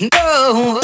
No.